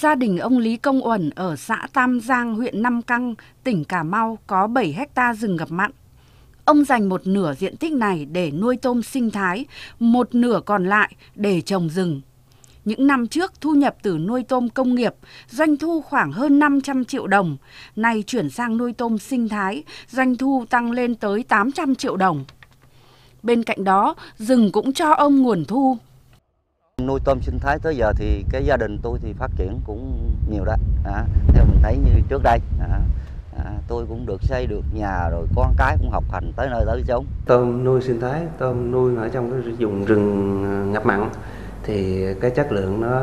gia đình ông Lý Công Uẩn ở xã Tam Giang, huyện Nam Căng, tỉnh Cà Mau có 7 hecta rừng ngập mặn. Ông dành một nửa diện tích này để nuôi tôm sinh thái, một nửa còn lại để trồng rừng. Những năm trước thu nhập từ nuôi tôm công nghiệp, doanh thu khoảng hơn 500 triệu đồng. Nay chuyển sang nuôi tôm sinh thái, doanh thu tăng lên tới 800 triệu đồng. Bên cạnh đó, rừng cũng cho ông nguồn thu. Nuôi tôm sinh thái tới giờ thì cái gia đình tôi thì phát triển cũng nhiều đó. À, theo mình thấy như trước đây. À, à, tôi cũng được xây được nhà rồi con cái cũng học hành tới nơi tới chốn. Tôm nuôi sinh thái, tôm nuôi ở trong cái vùng rừng à, ngập mặn thì cái chất lượng nó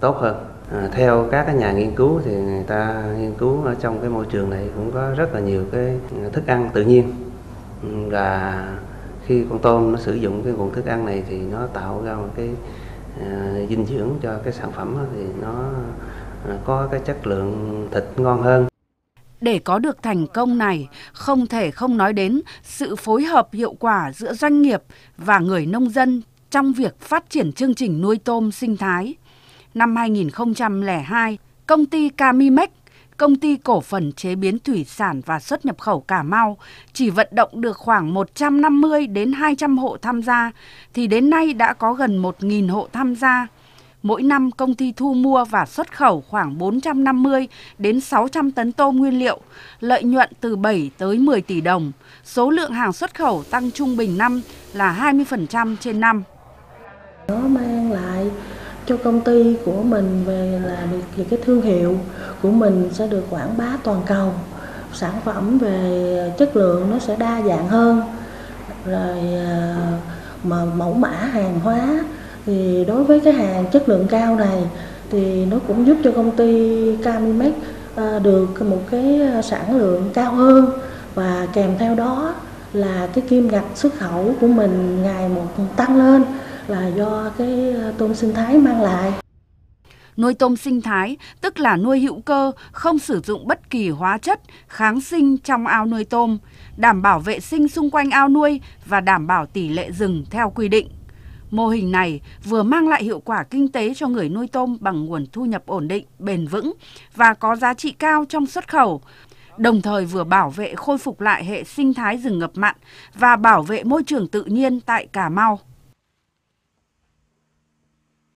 tốt hơn. À, theo các cái nhà nghiên cứu thì người ta nghiên cứu ở trong cái môi trường này cũng có rất là nhiều cái thức ăn tự nhiên và khi con tôm nó sử dụng cái nguồn thức ăn này thì nó tạo ra một cái uh, dinh dưỡng cho cái sản phẩm thì nó à, có cái chất lượng thịt ngon hơn. Để có được thành công này, không thể không nói đến sự phối hợp hiệu quả giữa doanh nghiệp và người nông dân trong việc phát triển chương trình nuôi tôm sinh thái. Năm 2002, công ty Camimex công ty cổ phần chế biến thủy sản và xuất nhập khẩu Cà Mau chỉ vận động được khoảng 150 đến 200 hộ tham gia thì đến nay đã có gần 1.000 hộ tham gia. Mỗi năm công ty thu mua và xuất khẩu khoảng 450 đến 600 tấn tôm nguyên liệu, lợi nhuận từ 7 tới 10 tỷ đồng. Số lượng hàng xuất khẩu tăng trung bình năm là 20% trên năm. Nó mang lại cho công ty của mình về là về cái thương hiệu của mình sẽ được quảng bá toàn cầu. Sản phẩm về chất lượng nó sẽ đa dạng hơn. Rồi à, mà mẫu mã hàng hóa thì đối với cái hàng chất lượng cao này thì nó cũng giúp cho công ty Camimex à, được một cái sản lượng cao hơn. Và kèm theo đó là cái kim ngạch xuất khẩu của mình ngày một tăng lên là do cái à, tôm sinh thái mang lại. Nuôi tôm sinh thái tức là nuôi hữu cơ, không sử dụng bất kỳ hóa chất, kháng sinh trong ao nuôi tôm, đảm bảo vệ sinh xung quanh ao nuôi và đảm bảo tỷ lệ rừng theo quy định. Mô hình này vừa mang lại hiệu quả kinh tế cho người nuôi tôm bằng nguồn thu nhập ổn định, bền vững và có giá trị cao trong xuất khẩu, đồng thời vừa bảo vệ khôi phục lại hệ sinh thái rừng ngập mặn và bảo vệ môi trường tự nhiên tại Cà Mau.